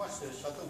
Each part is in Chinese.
Maşallah, şatı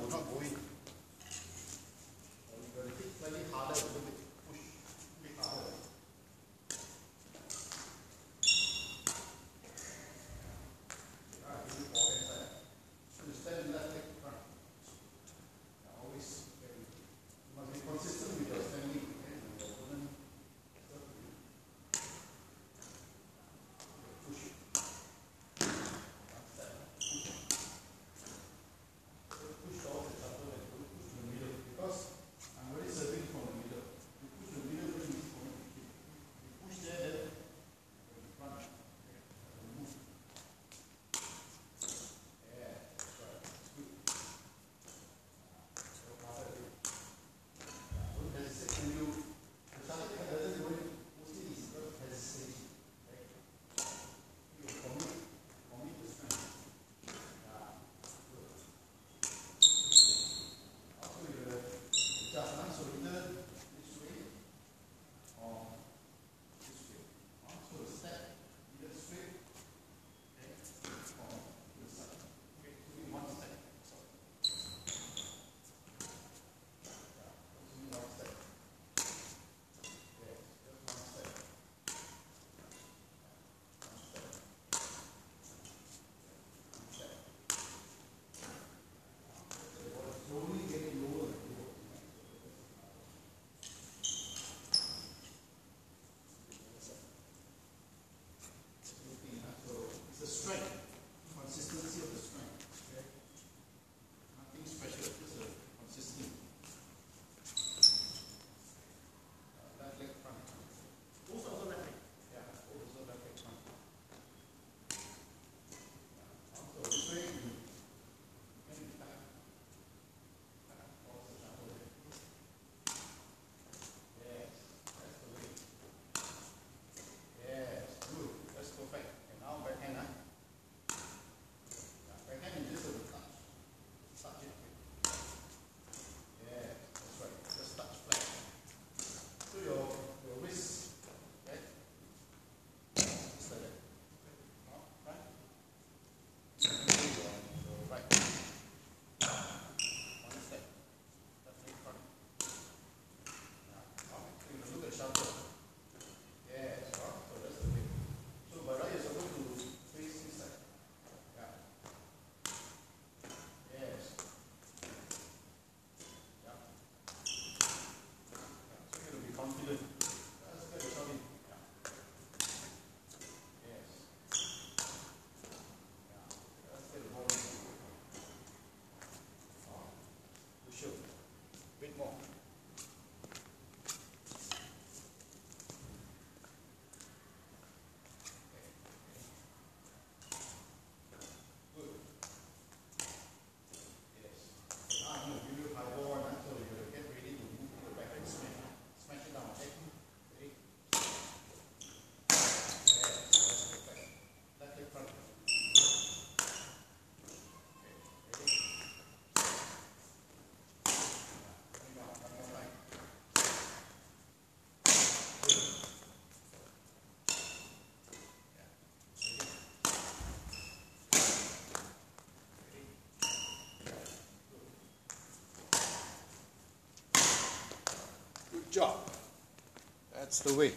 job. That's the way.